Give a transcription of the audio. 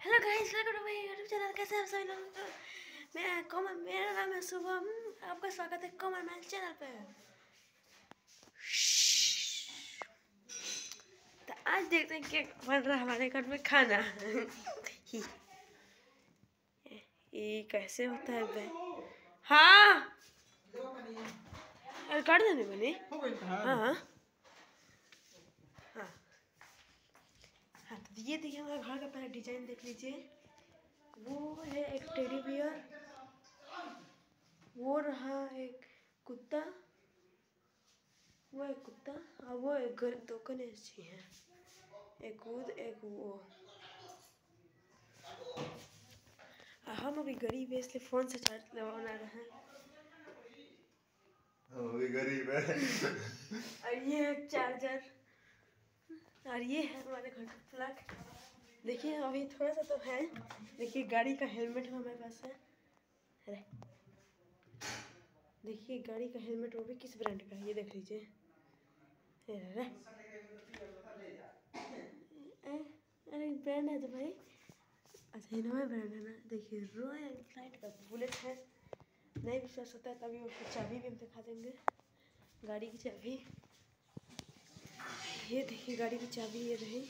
Hello guys welcome to my YouTube channel कैसे हैं आप सभी लोग? तो मैं कमल मेरा नाम है शुभम। आपका स्वागत है कमल मैन चैनल पे। तो आज देखते हैं क्या बन रहा है हमारे घर में खाना। ये कैसे होता है बे? हाँ। काट देने बने। हाँ हाँ। हाँ हाँ तो ये देखिए हमारे घर का पहले डिज़ाइन देख लीजिए। वो है एक टेडी बियर वो रहा एक कुत्ता वो एक कुत्ता और वो एक घर दो गणेश जी हैं। एक कूद एक वो। हम अभी गरीब है इसलिए फ़ोन से चार्ज लगवाना रहे। हैं हम भी गरीब है। और ये है चार्जर और ये है हमारे घर का प्लग देखिए, अभी थोड़ा सा तो है। देखिए, गाड़ी का हेलमेट हमारे पास है। अरे देखिए, गाड़ी का हेलमेट वो भी किस ब्रांड का है, ये देख लीजिए। अरे ब्रांड है तो भाई। अच्छा ये नया ब्रांड है ना? देखिए रॉयल एनफील्ड का बुलेट है। नहीं विश्वास होता है, तभी उसकी चाबी भी हम दिखा देंगे। गाड़ी की चाबी। ये देखिए गाड़ी की चाबी ये रही।